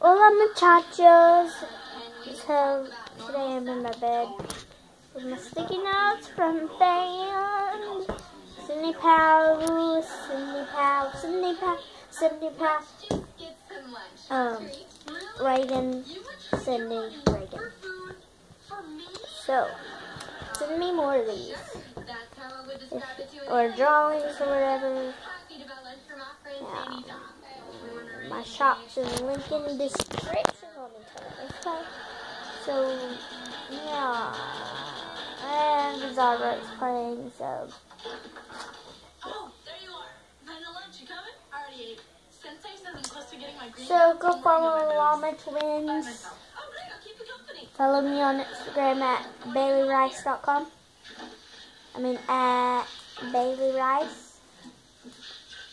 Hola muchachos. So today I'm in my bed with my sticky notes from band. Cindy Powell, Cindy Powell, Cindy Powell, Cindy Powell. Um, Reagan, Cindy, Reagan. So, send me more of these. If, or drawings or whatever. Yeah. Shop's the link in the description on the time. So, yeah. And Zarbert's playing, so. Oh, there you are. Vanilla lunch, you coming? I already ate. Sensei says I'm close to getting my green So, go follow Llama Twins. Follow me on Instagram at baileyrice.com. I mean, at Bailey Rice.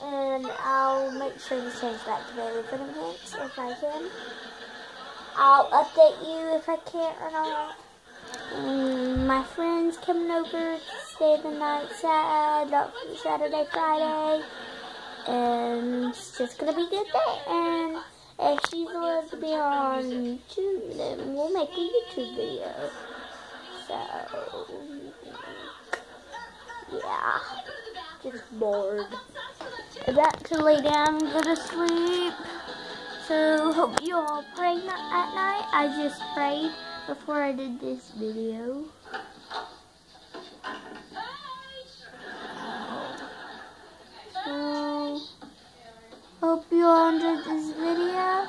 And I'll make sure to change that to Bailey Hints if I can. I'll update you if I can't or not. Mm, my friend's coming over to stay the night Saturday, Friday. And it's just gonna be a good day. And if she's willing to be on YouTube, then we'll make a YouTube video. So, yeah, just bored. About to lay down and go to sleep. So, hope you all pray at night. I just prayed before I did this video. So, hope you all enjoyed this video.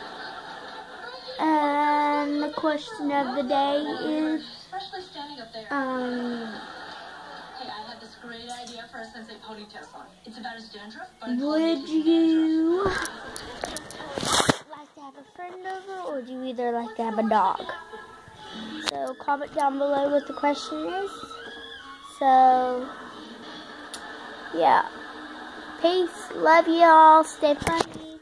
And the question of the day is, would you like to have a friend over, or would you either like to have a dog? So comment down below what the question is. So, yeah. Peace. Love y'all. Stay funny.